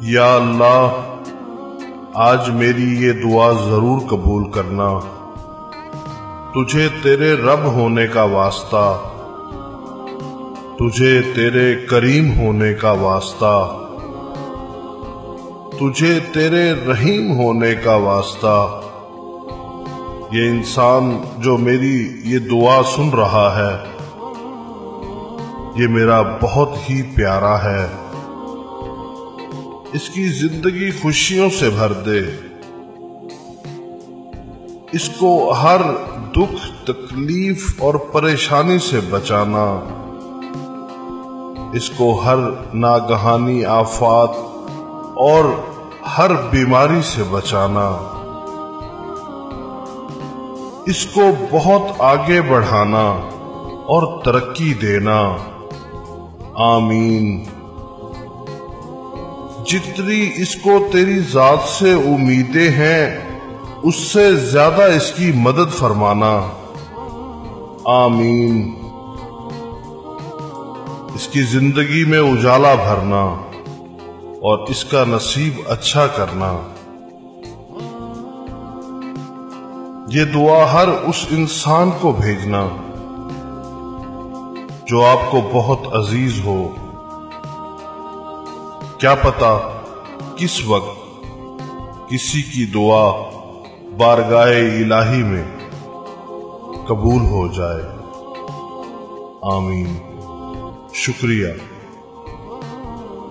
یا اللہ، آج میری یہ دعا ضرور قبول کرنا۔ تجھے تیرے رب ہونے کا واسطہ، تجھے تیرے کریم ہونے کا واسطہ۔ تجھے تیرے رحیم ہونے کا واسطہ۔ یہ انسان جو میری یہ دعا سن رہا ہے، یہ میرا بہت ہی پیارا ہے۔ اس کی زندگی خوشیوں سے بھر دے۔ اس کو ہر دکھ، تکلیف اور پریشانی سے بچانا۔ اس کو ہر ناگہانی، آفات اور ہر بیماری سے بچانا۔ اس کو بہت آگے بڑھانا اور ترقی دینا۔ آمین۔ جتنی اس کو تیری ذات سے امیدیں ہیں، اس سے زیادہ اس کی مدد فرمانا۔ آمین۔ اس کی زندگی میں اجالا بھرنا اور اس کا نصیب اچھا کرنا۔ یہ دعا ہر اس انسان کو بھیجنا جو آپ کو بہت عزیز ہو۔ کیا پتا کس وقت کسی کی دعا بارگاہ الہی میں قبول ہو جائے۔ آمین۔ شکریہ۔